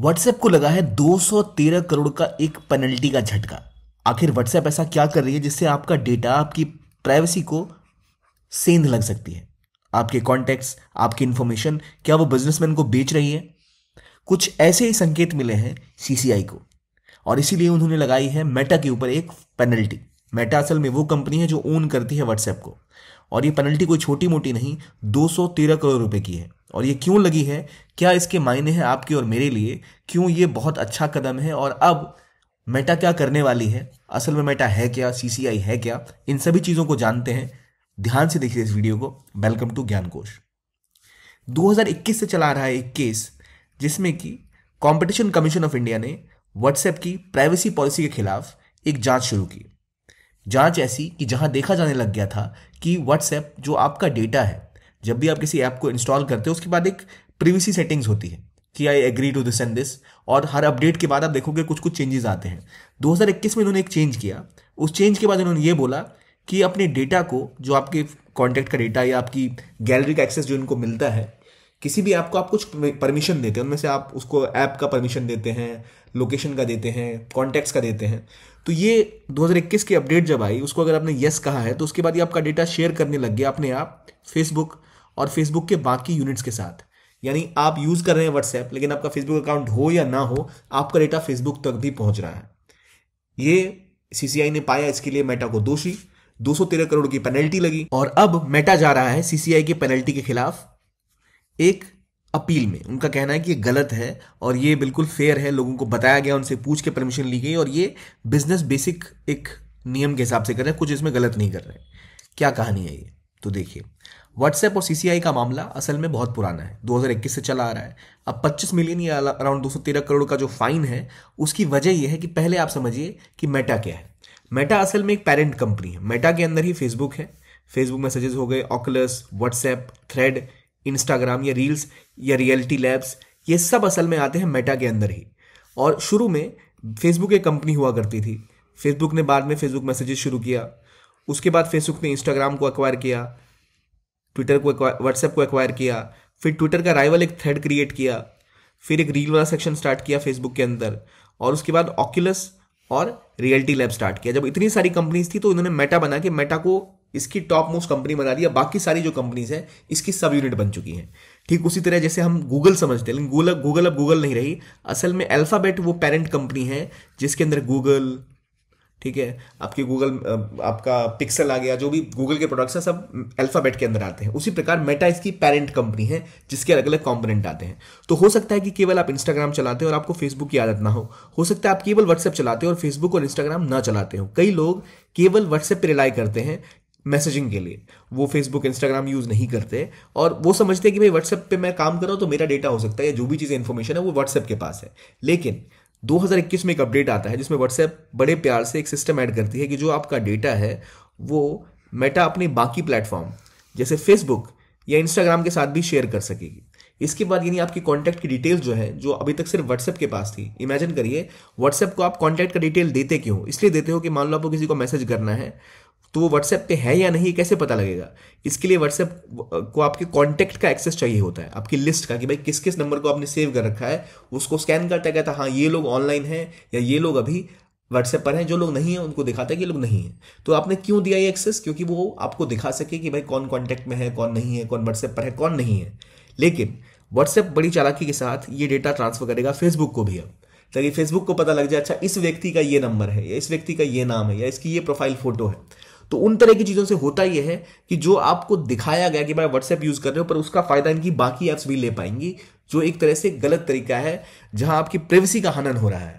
WhatsApp को लगा है 213 करोड़ का एक पेनल्टी का झटका। आखिर व्हाट्सएप ऐसा क्या कर रही है जिससे आपका डेटा आपकी प्राइवेसी को सेंध लग सकती है? आपके कॉन्टेक्ट्स आपकी इंफॉर्मेशन क्या वो बिजनेसमैन को बेच रही है? कुछ ऐसे ही संकेत मिले हैं सीसीआई को। और इसीलिए उन्होंने लगाई है मेटा के ऊपर एक पेनल्टी मेटा असल में वो कंपनी है जो ओन करती है व्हाट्सएप को। और ये पेनल्टी कोई छोटी मोटी नहीं 213 करोड़ रुपए की है। और ये क्यों लगी है? क्या इसके मायने हैं आपके और मेरे लिए? क्यों ये बहुत अच्छा कदम है? और अब मेटा क्या करने वाली है? असल में मेटा है क्या? सीसीआई है क्या? इन सभी चीज़ों को जानते हैं। ध्यान से देखिए इस वीडियो को। वेलकम टू ज्ञान कोश 2021 से चला रहा है एक केस जिसमें कि कंपटीशन कमीशन ऑफ़ इंडिया ने व्हाट्सएप की प्राइवेसी पॉलिसी के खिलाफ एक जाँच शुरू की। जाँच ऐसी कि जहाँ देखा जाने लग गया था कि व्हाट्सएप जो आपका डेटा है जब भी आप किसी ऐप को इंस्टॉल करते हो, उसके बाद एक प्रीविसी सेटिंग्स होती है कि I agree to this and this और हर अपडेट के बाद आप देखोगे कुछ कुछ चेंजेस आते हैं। 2021 में इन्होंने एक चेंज किया। उस चेंज के बाद इन्होंने ये बोला कि अपने डेटा को, जो आपके कॉन्टैक्ट का डेटा या आपकी गैलरी का एक्सेस जो इनको मिलता है, किसी भी ऐप को आप कुछ परमिशन देते हैं। उनमें से आप उसको ऐप का परमिशन देते हैं लोकेशन का देते हैं कॉन्टैक्ट्स का देते हैं। तो ये 2021 की अपडेट जब आई, उसको अगर आपने यस कहा है तो उसके बाद ये आपका डेटा शेयर करने लग गया अपने आप फेसबुक और फेसबुक के बाकी यूनिट्स के साथ। यानी आप यूज़ कर रहे हैं व्हाट्सएप लेकिन आपका फेसबुक अकाउंट हो या ना हो, आपका डेटा फेसबुक तक भी पहुँच रहा है। ये सीसीआई ने पाया इसके लिए मेटा को दोषी। 213 करोड़ की पेनल्टी लगी और अब मेटा जा रहा है सीसीआई की पेनल्टी के खिलाफ एक अपील में। उनका कहना है कि ये गलत है और ये बिल्कुल फेयर है। लोगों को बताया गया, उनसे पूछ के परमिशन ली गई और ये बिज़नेस बेसिक एक नियम के हिसाब से कर रहे हैं। कुछ इसमें गलत नहीं कर रहे। क्या कहानी है ये? तो देखिए व्हाट्सएप और सीसीआई का मामला असल में बहुत पुराना है 2021 से चला आ रहा है। अब 25 मिलियन या अराउंड 213 करोड़ का जो फाइन है, उसकी वजह यह है कि पहले आप समझिए कि मेटा क्या है। मेटा असल में एक पेरेंट कंपनी है। मेटा के अंदर ही फेसबुक है। फेसबुक मैसेजेस हो गए ऑकलस व्हाट्सएप थ्रेड इंस्टाग्राम या रील्स या रियलिटी लैब्स ये सब असल में आते हैं मेटा के अंदर ही। और शुरू में फेसबुक एक कंपनी हुआ करती थी। फेसबुक ने बाद में फेसबुक मैसेजेस शुरू किया। उसके बाद फेसबुक ने इंस्टाग्राम को एक्वायर किया ट्विटर को व्हाट्सएप को एक्वायर किया, फिर ट्विटर का राइवल एक थ्रेड क्रिएट किया, फिर एक रील वाला सेक्शन स्टार्ट किया फेसबुक के अंदर, और उसके बाद ऑक्यूलस और रियलिटी लैब स्टार्ट किया। जब इतनी सारी कंपनीज़ थी तो इन्होंने मेटा बना के मेटा को इसकी टॉप मोस्ट कंपनी बना दिया। बाकी सारी जो कंपनीज़ है, इसकी सब यूनिट बन चुकी हैं। ठीक उसी तरह जैसे हम गूगल समझते हैं, लेकिन गूगल गूगल अब गूगल नहीं रही। असल में अल्फ़ाबेट वो पेरेंट कंपनी है, जिसके अंदर गूगल ठीक है? आपकी गूगल आपका पिक्सल आ गया, जो भी गूगल के प्रोडक्ट्स हैं, सब अल्फ़ाबेट के अंदर आते हैं। उसी प्रकार मेटा इसकी पेरेंट कंपनी है, जिसके अलग अलग कॉम्पोनेंट आते हैं। तो हो सकता है कि केवल आप इंस्टाग्राम चलाते हो और आपको फेसबुक की आदत ना हो। हो सकता है आप केवल व्हाट्सएप चलाते हो और फेसबुक और इंस्टाग्राम ना चलाते हो। कई लोग केवल व्हाट्सएप पर रिलाई करते हैं मैसेजिंग के लिए। वो फेसबुक इंस्टाग्राम यूज़ नहीं करते और वो समझते हैं कि भाई व्हाट्सएप पे मैं काम कर रहा हूँ तो मेरा डेटा हो सकता है या जो भी चीज़ें इन्फॉर्मेशन है, वो व्हाट्सएप के पास है। लेकिन 2021 में एक अपडेट आता है जिसमें व्हाट्सएप बड़े प्यार से एक सिस्टम ऐड करती है कि जो आपका डेटा है, वो मेटा अपने बाकी प्लेटफॉर्म जैसे फेसबुक या इंस्टाग्राम के साथ भी शेयर कर सकेगी। इसके बाद यानी आपकी कॉन्टैक्ट की डिटेल्स जो है, जो अभी तक सिर्फ़ व्हाट्सएप के पास थी इमेजिन करिए व्हाट्सएप को आप कॉन्टैक्ट का डिटेल देते क्यों? इसलिए देते हो कि मान लो आपको किसी को मैसेज करना है तो वो व्हाट्सएप पे है या नहीं, कैसे पता लगेगा? इसके लिए व्हाट्सएप को आपके कॉन्टैक्ट का एक्सेस चाहिए होता है, आपकी लिस्ट का कि भाई किस किस नंबर को आपने सेव कर रखा है, उसको स्कैन करता कहता हाँ ये लोग ऑनलाइन हैं या ये लोग अभी व्हाट्सएप पर हैं, जो लोग नहीं हैं, उनको दिखाता है कि लोग नहीं हैं। तो आपने क्यों दिया ये एक्सेस क्योंकि वो आपको दिखा सके कि भाई कौन कॉन्टैक्ट में है, कौन नहीं है, कौन व्हाट्सएप पर है, कौन नहीं है। लेकिन व्हाट्सएप बड़ी चालाकी के साथ ये डेटा ट्रांसफ़र करेगा फेसबुक को भी अब, ताकि फेसबुक को पता लग जाए अच्छा इस व्यक्ति का ये नंबर है, या इस व्यक्ति का ये नाम है, या इसकी ये प्रोफ़ाइल फ़ोटो है। तो उन तरह की चीज़ों से होता यह है कि जो आपको दिखाया गया कि भाई व्हाट्सएप यूज़ कर रहे हो, पर उसका फ़ायदा इनकी बाकी एप्स भी ले पाएँगी, जो एक तरह से गलत तरीका है, जहाँ आपकी प्राइवेसी का हनन हो रहा है।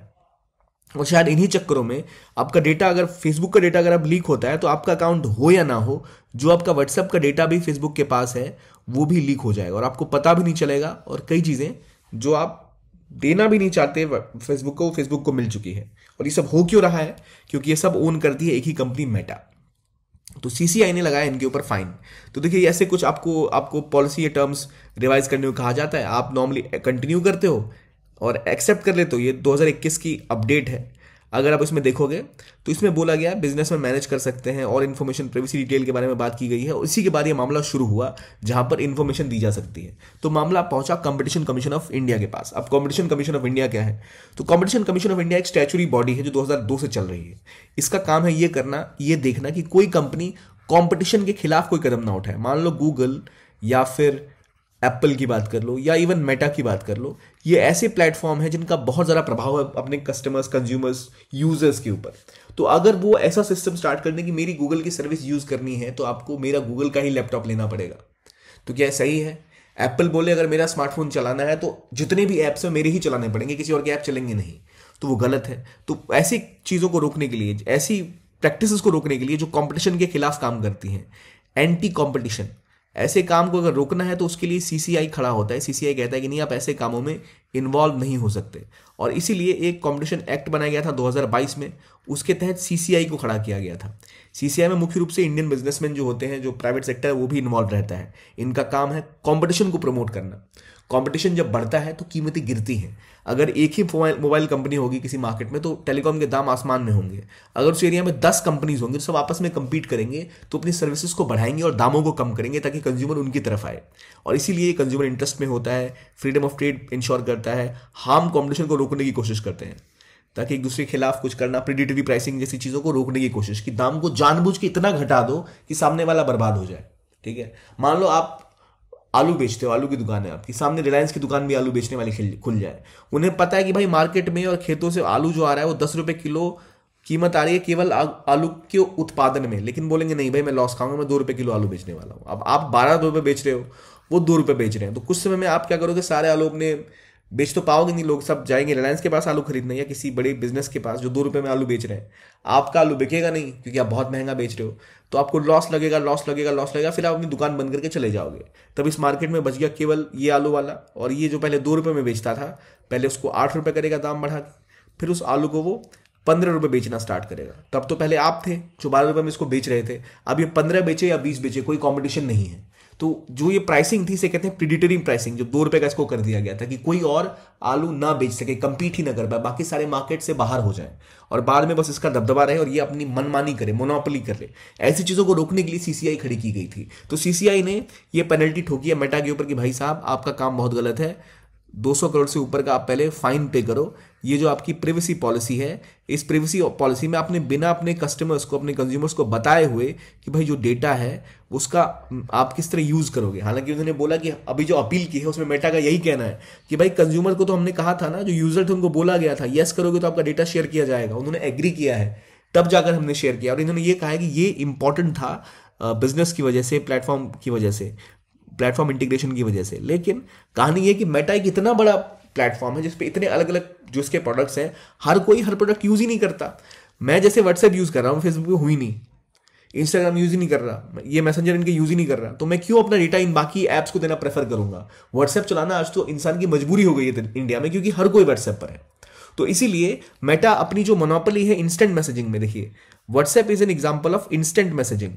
और शायद इन्हीं चक्करों में आपका डेटा अगर फेसबुक का डेटा अगर अब लीक होता है तो आपका अकाउंट हो या ना हो, जो आपका व्हाट्सएप का डेटा भी फेसबुक के पास है, वो भी लीक हो जाएगा। और आपको पता भी नहीं चलेगा, और कई चीज़ें जो आप देना भी नहीं चाहते फेसबुक को फेसबुक को मिल चुकी है। और ये सब हो क्यों रहा है? क्योंकि ये सब ओन करती है एक ही कंपनी मेटा तो सीसीआई ने लगाया इनके ऊपर फाइन तो देखिए, ऐसे कुछ आपको आपको पॉलिसी या टर्म्स रिवाइज करने को कहा जाता है। आप नॉर्मली कंटिन्यू करते हो और एक्सेप्ट कर लेते हो। ये 2021 की अपडेट है। अगर आप इसमें देखोगे तो इसमें बोला गया बिज़नेस में मैनेज कर सकते हैं, और इन्फॉर्मेशन प्राइवेसी डिटेल के बारे में बात की गई है, और इसी के बाद ये मामला शुरू हुआ, जहाँ पर इन्फॉर्मेशन दी जा सकती है। तो मामला पहुँचा कंपटीशन कमीशन ऑफ़ इंडिया के पास। अब कंपटीशन कमीशन ऑफ़ इंडिया क्या है? तो कंपटीशन कमीशन ऑफ़ इंडिया एक स्टैचुरी बॉडी है, जो दो हज़ार दो से चल रही है। इसका काम है ये करना, ये देखना कि कोई कंपनी कॉम्पिटिशन के खिलाफ कोई कदम ना उठाए। मान लो गूगल या फिर एप्पल की बात कर लो, या इवन मेटा की बात कर लो ये ऐसे प्लेटफॉर्म है जिनका बहुत ज़्यादा प्रभाव है अपने कस्टमर्स कंज्यूमर्स यूज़र्स के ऊपर। तो अगर वो ऐसा सिस्टम स्टार्ट कर दें कि मेरी गूगल की सर्विस यूज़ करनी है तो आपको मेरा गूगल का ही लैपटॉप लेना पड़ेगा। तो क्या सही है? एप्पल बोले, अगर मेरा स्मार्टफ़ोन चलाना है तो जितने भी ऐप्स हैं मेरे ही चलाने पड़ेंगे, किसी और के ऐप चलेंगे नहीं। तो वो गलत है। तो ऐसी चीज़ों को रोकने के लिए, ऐसी प्रैक्टिस को रोकने के लिए जो कॉम्पिटिशन के खिलाफ काम करती हैं एंटी कॉम्पिटिशन ऐसे काम को अगर रोकना है तो उसके लिए सीसीआई खड़ा होता है। सीसीआई कहता है कि नहीं, आप ऐसे कामों में इन्वॉल्व नहीं हो सकते। और इसीलिए एक कॉम्पिटिशन एक्ट बनाया गया था 2022 में। उसके तहत सीसीआई को खड़ा किया गया था। सीसीआई में मुख्य रूप से इंडियन बिजनेसमैन जो होते हैं, जो प्राइवेट सेक्टर है, वो भी इन्वॉल्व रहता है। इनका काम है कॉम्पिटिशन को प्रमोट करना। कंपटीशन जब बढ़ता है तो कीमतें गिरती हैं। अगर एक ही मोबाइल कंपनी होगी किसी मार्केट में तो टेलीकॉम के दाम आसमान में होंगे। अगर उस एरिया में दस कंपनीज़ होंगी तो सब आपस में कम्पीट करेंगे तो अपनी सर्विसेज़ को बढ़ाएँगे और दामों को कम करेंगे, ताकि कंज्यूमर उनकी तरफ़ आए। और इसीलिए कंज्यूमर इंटरेस्ट में होता है फ्रीडम ऑफ़ ट्रेड इंश्योर करता है हार्म कॉम्पिटिशन को रोकने की कोशिश करते हैं। ताकि एक दूसरे के खिलाफ कुछ करना प्रिडिटरी प्राइसिंग जैसी चीज़ों को रोकने की कोशिश कि। दाम को जानबूझ के इतना घटा दो कि सामने वाला बर्बाद हो जाए। ठीक है? मान लो आप आलू बेचते हो, आलू की दुकान है आपकी। सामने रिलायंस की दुकान भी आलू बेचने वाली खुल जाए। उन्हें पता है कि भाई मार्केट में और खेतों से आलू जो आ रहा है, वो दस रुपये किलो कीमत आ रही है केवल आलू के उत्पादन में। लेकिन बोलेंगे, नहीं भाई, मैं लॉस खाऊँगा, मैं दो रुपये किलो आलू बेचने वाला हूँ। अब आप बारह रुपये बेच रहे हो, वो दो रुपये बेच रहे हैं। तो कुछ समय में आप क्या करोगे, सारे आलू अपने बेच तो पाओगे नहीं, लोग सब जाएँगे रिलायंस के पास आलू खरीदने या किसी बड़े बिज़नेस के पास जो दो रुपये में आलू बेच रहे हैं। आपका आलू बिकेगा नहीं, क्योंकि आप बहुत महँगा बेच रहे हो। तो आपको लॉस लगेगा लॉस लगेगा लॉस लगेगा, फिर आप अपनी दुकान बंद करके चले जाओगे। तब इस मार्केट में बच गया केवल ये आलू वाला और ये जो पहले दो रुपये में बेचता था, पहले उसको आठ रुपये करेगा दाम बढ़ा के, फिर उस आलू को वो पंद्रह रुपये बेचना स्टार्ट करेगा। तब तो पहले आप थे जो बारह रुपये में इसको बेच रहे थे, अब ये पंद्रह बेचे या बीस बेचे, कोई कॉम्पिटिशन नहीं है। तो जो ये प्राइसिंग थी, इसे कहते हैं प्रिडिटरी प्राइसिंग जो दो रुपए का इसको कर दिया गया था कि कोई और आलू ना बेच सके कंपीट ही ना कर पाए, बाकी सारे मार्केट से बाहर हो जाए। और बाद में बस इसका दबदबा रहे और ये अपनी मनमानी करे मोनोपली करे ऐसी चीज़ों को रोकने के लिए सीसीआई खड़ी की गई थी। तो सीसीआई ने यह पेनल्टी ठोकी है मेटा के ऊपर कि, भाई साहब, आपका काम बहुत गलत है 200 करोड़ से ऊपर का आप पहले फाइन पे करो। ये जो आपकी प्रिवेसी पॉलिसी है, इस प्रिवेसी पॉलिसी में आपने बिना अपने कस्टमर्स को, अपने कंज्यूमर्स को बताए हुए कि भाई जो डेटा है, उसका आप किस तरह यूज़ करोगे? हालाँकि उन्होंने बोला कि अभी जो अपील की है, उसमें मेटा का यही कहना है कि भाई कंज्यूमर को तो हमने कहा था ना, जो यूज़र थे उनको बोला गया था यस करोगे तो आपका डेटा शेयर किया जाएगा। उन्होंने एग्री किया है। तब जाकर हमने शेयर किया और इन्होंने ये कहा है कि ये इंपॉर्टेंट था बिज़नेस की वजह से प्लेटफॉर्म की वजह से। प्लेटफॉर्म इंटीग्रेशन की वजह से। लेकिन कहानी ये कि मेटा एक इतना बड़ा प्लेटफॉर्म है, जिसपे इतने अलग अलग जो इसके प्रोडक्ट्स हैं, हर कोई हर प्रोडक्ट यूज़ ही नहीं करता। मैं जैसे व्हाट्सएप यूज़ कर रहा हूँ फेसबुक हुई नहीं। इंस्टाग्राम यूज़ ही नहीं कर रहा। ये मैसेंजर इनके यूज़ ही नहीं कर रहा। तो मैं क्यों अपना डेटा इन बाकी ऐप्स को देना प्रेफर करूँगा? व्हाट्सएप चलाना आज तो इंसान की मजबूरी हो गई है इंडिया में, क्योंकि हर कोई व्हाट्सएप पर है। तो इसीलिए मेटा अपनी जो मोनोपली है इंस्टेंट मैसेजिंग में, देखिए। WhatsApp is an example of instant messaging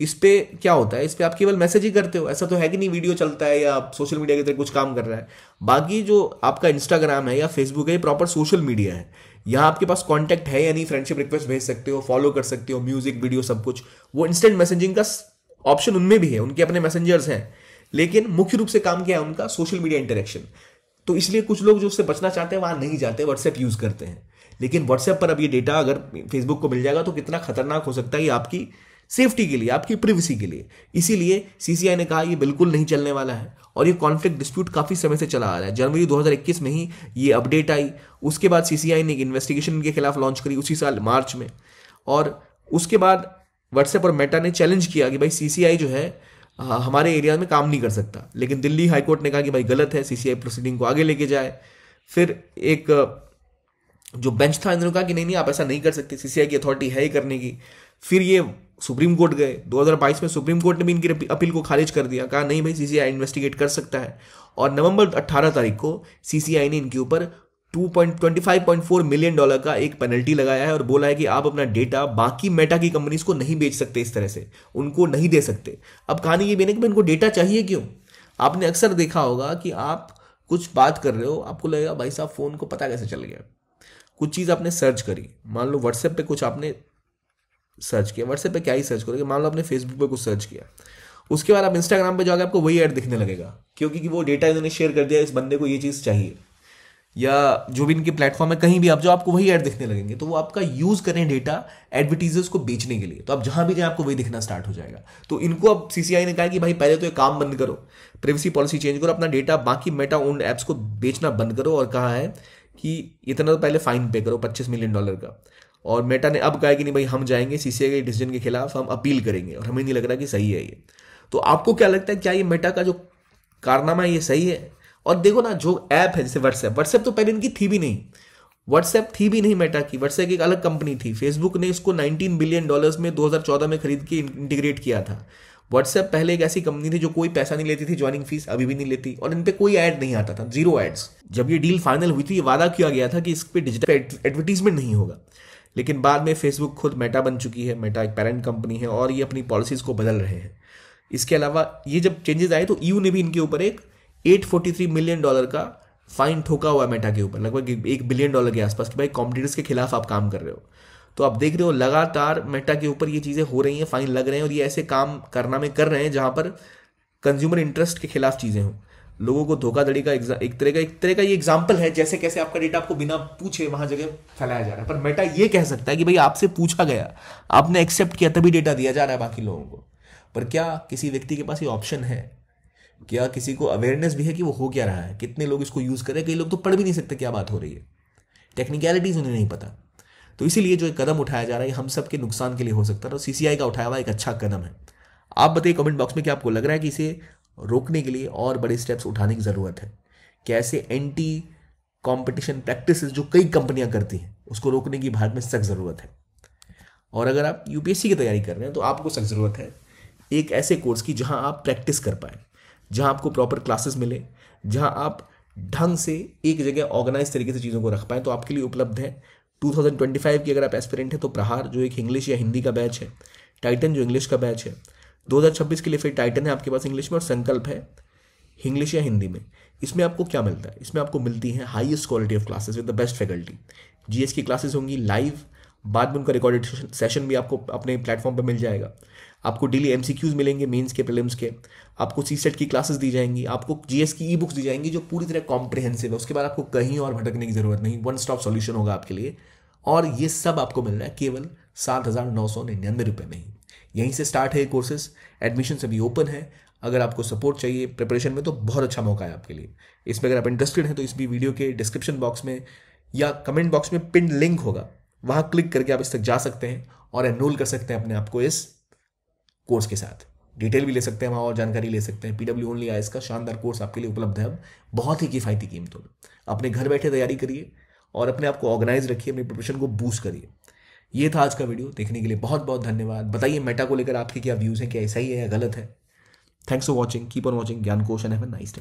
इस पर क्या होता है? इस पर आप केवल मैसेज ही करते हो। ऐसा तो है कि नहीं वीडियो चलता है या आप सोशल मीडिया की तरह कुछ काम कर रहा है। बाकी जो आपका इंस्टाग्राम है या फेसबुक है, ये प्रॉपर सोशल मीडिया है। यहाँ आपके पास कॉन्टैक्ट है या नहीं फ्रेंडशिप रिक्वेस्ट भेज सकते हो फॉलो कर सकते हो म्यूज़िक वीडियो सब कुछ। वो इंस्टेंट मैसेजिंग का ऑप्शन उनमें भी है, उनके अपने मैसेंजर्स हैं। लेकिन मुख्य रूप से काम क्या है उनका? सोशल मीडिया इंटरेक्शन तो इसलिए कुछ लोग जो उससे बचना चाहते हैं, वहाँ नहीं जाते व्हाट्सएप यूज़ करते हैं। लेकिन व्हाट्सएप पर अब ये डेटा अगर फेसबुक को मिल जाएगा तो कितना खतरनाक हो सकता है ये आपकी सेफ्टी के लिए, आपकी प्रिवेसी के लिए। इसीलिए सीसीआई ने कहा, ये बिल्कुल नहीं चलने वाला है। और ये कॉन्फ्लिक्ट डिस्प्यूट काफ़ी समय से चला आ रहा है। जनवरी 2021 में ही ये अपडेट आई। उसके बाद सीसीआई ने एक इन्वेस्टिगेशन के खिलाफ लॉन्च करी उसी साल, मार्च में। और उसके बाद व्हाट्सएप और मेटा ने चैलेंज किया कि भाई सीसीआई जो है हमारे एरिया में काम नहीं कर सकता। लेकिन दिल्ली हाईकोर्ट ने कहा कि भाई गलत है सीसीआई प्रोसीडिंग को आगे लेके जाए। फिर एक, जो बेंच था, इन्होंने कहा कि नहीं नहीं, आप ऐसा नहीं कर सकते। सीसीआई की अथॉरिटी है ही करने की। फिर ये सुप्रीम कोर्ट गए। 2022 में सुप्रीम कोर्ट ने भी इनकी अपील को खारिज कर दिया। कहा, नहीं भाई सीसीआई इन्वेस्टिगेट कर सकता है। और नवंबर 18 तारीख को सीसीआई ने इनके ऊपर 2.25.4 मिलियन डॉलर का एक पेनल्टी लगाया है और बोला है कि आप अपना डेटा बाकी मेटा की कंपनीज़ को नहीं बेच सकते इस तरह से। उनको नहीं दे सकते। अब कहानी ये नहीं कि इनको डेटा चाहिए क्यों? आपने अक्सर देखा होगा कि आप कुछ बात कर रहे हो, आपको लगेगा, भाई साहब फ़ोन को पता कैसे चल गया? कुछ चीज़ आपने सर्च करी। मान लो व्हाट्सएप पे कुछ आपने सर्च किया। व्हाट्सएप पे क्या ही सर्च करोगे? मान लो आपने फेसबुक पे कुछ सर्च किया। उसके बाद आप इंस्टाग्राम पे जाओगे, आपको वही ऐड दिखने लगेगा। क्योंकि वो डेटा इन्होंने शेयर कर दिया, इस बंदे को ये चीज़ चाहिए। या जो भी इनके प्लेटफॉर्म है, कहीं भी आप जो आपको वही ऐड दिखने लगेंगे। तो वो आपका यूज़ करें डेटा एडवर्टीजर्स को बेचने के लिए। तो आप जहाँ भी जाए, आपको वही दिखना स्टार्ट हो जाएगा। तो इनको अब सीसीआई ने कहा कि भाई, पहले तो ये काम बंद करो। प्राइवेसी पॉलिसी चेंज करो, अपना डेटा बाकी मेटा ओन्ड एप्स को बेचना बंद करो और कहा है कि इतना तो पहले फाइन पे करो, पच्चीस मिलियन डॉलर का। और मेटा ने अब कहा कि नहीं भाई, हम जाएँगे सीसीआई के डिसीज़न के खिलाफ, हम अपील करेंगे। और हमें नहीं लग रहा कि सही है ये। तो आपको क्या लगता है, क्या ये मेटा का जो कारनामा है, ये सही है? और देखो ना, जो ऐप है, जैसे व्हाट्सएप व्हाट्सएप तो पहले इनकी थी भी नहीं। व्हाट्सएप थी भी नहीं मेटा की। व्हाट्सएप एक अलग कंपनी थी। फेसबुक ने इसको 19 बिलियन डॉलर्स में 2014 में खरीद के इंटीग्रेट किया था। व्हाट्सएप पहले एक ऐसी कंपनी थी जो कोई पैसा नहीं लेती थी ज्वाइनिंग फ़ीस अभी भी नहीं लेती। और इन पर कोई ऐड नहीं आता था ज़ीरो एड्स जब ये डील फाइनल हुई थी, ये वादा किया गया था कि इस पर डिजिटल एडवर्टीजमेंट नहीं होगा। लेकिन बाद में फेसबुक खुद मेटा बन चुकी है। मेटा एक पेरेंट कंपनी है और ये अपनी पॉलिसीज़ को बदल रहे हैं। इसके अलावा ये जब चेंजेस आए तो यू ने भी इनके ऊपर एक 843 मिलियन डॉलर का फाइन ठोका हुआ मेटा के ऊपर। लगभग एक बिलियन डॉलर के आसपास कि भाई कॉम्पिटिटर्स के खिलाफ आप काम कर रहे हो। तो आप देख रहे हो लगातार मेटा के ऊपर ये चीज़ें हो रही हैं फाइन लग रहे हैं और ये ऐसे काम करना में कर रहे हैं जहाँ पर कंज्यूमर इंटरेस्ट के खिलाफ चीज़ें हों। लोगों को धोखाधड़ी का एक तरह का एक तरह का ये एग्ज़ाम्पल है, जैसे कैसे आपका डेटा आपको बिना पूछे वहाँ जगह फैलाया जा रहा है। पर मेटा ये कह सकता है कि भाई आपसे पूछा गया, आपने एक्सेप्ट किया, तभी डेटा दिया जा रहा है बाकी लोगों को। पर क्या किसी व्यक्ति के पास ये ऑप्शन है? क्या किसी को अवेयरनेस भी है कि वो हो क्या रहा है? कितने लोग इसको यूज़ करें कई लोग तो पढ़ भी नहीं सकते क्या बात हो रही है। टेक्निकलिटीज उन्हें नहीं पता। तो इसीलिए जो एक कदम उठाया जा रहा है हम सब के नुकसान के लिए हो सकता है। तो सीसीआई का उठाया हुआ एक अच्छा कदम है। आप बताइए कमेंट बॉक्स में क्या आपको लग रहा है कि इसे रोकने के लिए और बड़े स्टेप्स उठाने की ज़रूरत है। कैसे एंटी कॉम्पिटिशन प्रैक्टिस जो कई कंपनियाँ करती हैं, उसको रोकने की भारत में सख्त ज़रूरत है। और अगर आप यूपीएससी की तैयारी कर रहे हैं तो आपको सख्त ज़रूरत है एक ऐसे कोर्स की जहाँ आप प्रैक्टिस कर पाए, जहाँ आपको प्रॉपर क्लासेस मिले, जहाँ आप ढंग से एक जगह ऑर्गेनाइज तरीके से चीज़ों को रख पाएँ तो आपके लिए उपलब्ध है। 2025 की अगर आप एस्पिरेंट है तो प्रहार जो एक इंग्लिश या हिंदी का बैच है टाइटन जो इंग्लिश का बैच है 2026 के लिए फिर टाइटन है आपके पास इंग्लिश में और संकल्प है इंग्लिश या हिंदी में। इसमें आपको क्या मिलता है? इसमें आपको मिलती है highest quality of classes with the best faculty GS की क्लासेस होंगी लाइव बाद में उनका रिकॉर्डेड सेशन भी आपको अपने प्लेटफॉर्म पर मिल जाएगा। आपको डेली एम मिलेंगे मेंस के प्रिलिम्स के। आपको सी सेट की क्लासेस दी जाएँगी। आपको जीएस की ई बुक्स दी जाएँगी जो पूरी तरह कॉम्प्रिहेंसिव है। उसके बाद आपको कहीं और भटकने की ज़रूरत नहीं। वन स्टॉप सॉल्यूशन होगा आपके लिए। और ये सब आपको मिल रहा है केवल सात हज़ार नौ सौ निन्यानवे रुपये में ही। यहीं से स्टार्ट है ये कोर्सेज एडमिशन अभी ओपन है. अगर आपको सपोर्ट चाहिए प्रिपरेशन में तो बहुत अच्छा मौका है आपके लिए. इसमें अगर आप इंटरेस्टेड हैं तो इस भी वीडियो के डिस्क्रिप्शन बॉक्स में या कमेंट बॉक्स में पिन लिंक होगा. वहाँ क्लिक करके आप इस तक जा सकते हैं और एनरोल कर सकते हैं अपने आप को इस कोर्स के साथ. डिटेल भी ले सकते हैं, वहाँ और जानकारी ले सकते हैं. पीडब्ल्यू ओनली आई का शानदार कोर्स आपके लिए उपलब्ध है अब. बहुत ही किफ़ायती कीमतों में. अपने घर बैठे तैयारी करिए और अपने आप को ऑर्गेनाइज रखिए. अपनी प्रिपरेशन को बूस्ट करिए. ये था आज का वीडियो। देखने के लिए बहुत बहुत धन्यवाद। बताइए मेटा को लेकर आपके क्या व्यूज़ हैं, क्या ऐसा ही है या गलत है? Thanks for watching keep on watching Gyan and have nice day